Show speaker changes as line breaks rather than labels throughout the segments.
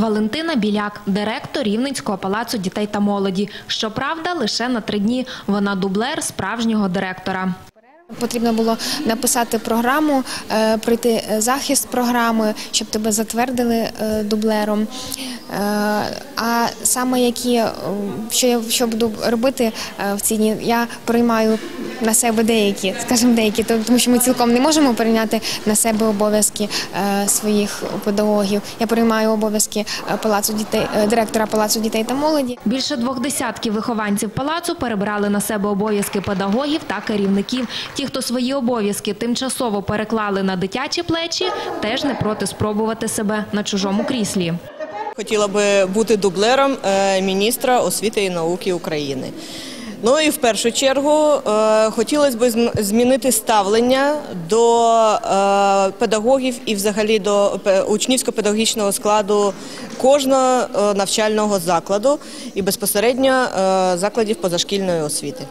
Валентина Біляк, директор Рівненського палацу дітей та молоді. Щоправда, лише на три дні. Вона дублер справжнього директора.
Потрібно було написати програму, е, пройти е, захист програми, щоб тебе затвердили е, дублером. А саме які, що я що буду робити в ці дні, я приймаю на себе деякі, скажімо, деякі, то- тому що ми цілком не можемо прийняти на себе обов'язки е, своїх педагогів. Я приймаю обов'язки е, палацу дітей, е, директора палацу дітей та молоді.
Більше двох десятків вихованців палацу перебрали на себе обов'язки педагогів та керівників. Ті, хто свої обов'язки тимчасово переклали на дитячі плечі, теж не проти спробувати себе на чужому кріслі.
Хотіла би бути дублером міністра освіти і науки України. Ну і в першу чергу е, хотілося б змінити ставлення до е, педагогів і взагалі до учнівсько-педагогічного складу кожного е, навчального закладу і безпосередньо закладів позашкільної освіти.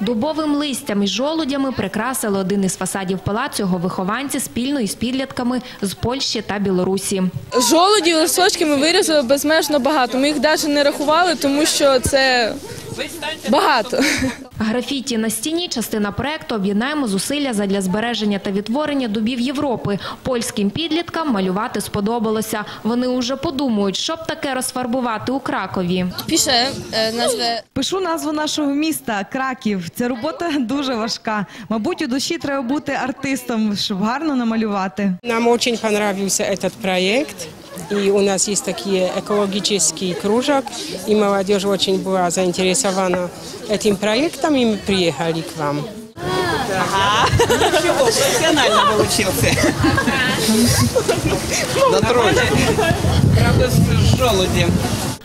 Дубовим листям і жолудями прикрасили один із фасадів палацу його вихованці спільно із підлітками з Польщі та Білорусі.
Жолудів листочки ми вирізали безмежно багато. Ми їх навіть не рахували, тому що це багато.
Графіті на стіні частина проекту об'єднаємо зусилля задля збереження та відтворення дубів Європи. Польським підліткам малювати сподобалося. Вони уже подумають, що б таке розфарбувати у Кракові.
Пише назве
Пишу назву нашого міста Краків. Ця робота дуже важка. Мабуть, у душі треба бути артистом, щоб гарно намалювати.
Нам очень понравился этот проект. И у нас есть такие экологический кружок, и молодежь очень была заинтересована этим проектом, и мы приехали к вам.
профессионально получился. На тройку. Правда, с желудем.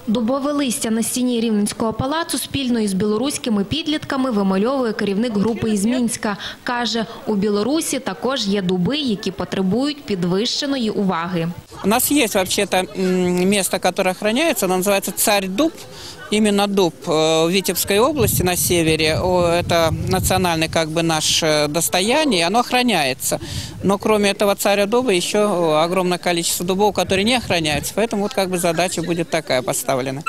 Дубове листя на стіні Рівненського палацу спільно із білоруськими підлітками вимальовує керівник групи із Мінська. Каже, у Білорусі також є дуби, які потребують підвищеної уваги.
У нас есть вообще-то место, которое охраняется, оно называется Царь Дуб. Именно дуб э, в Витебской области на севере. Это национальное как бы наше достояние, и оно охраняется. Но кроме этого царя дуба еще э, огромное количество дубов, которые не охраняются. Поэтому вот как бы задача будет такая поставлена.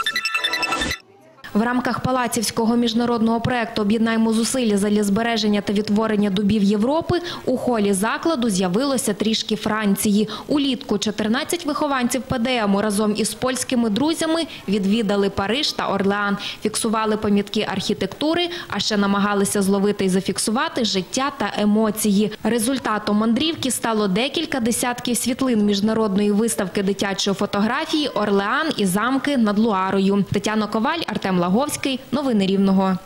В рамках Палацівського міжнародного проекту «Об'єднаємо зусилля задля збереження та відтворення дубів Європи» у холі закладу з'явилося трішки Франції. Улітку 14 вихованців ПДМу разом із польськими друзями відвідали Париж та Орлеан, фіксували пам'ятки архітектури, а ще намагалися зловити і зафіксувати життя та емоції. Результатом мандрівки стало декілька десятків світлин міжнародної виставки дитячої фотографії «Орлеан і замки над Луарою». Тетяна Коваль, Артем Лаговський. Новини Рівного.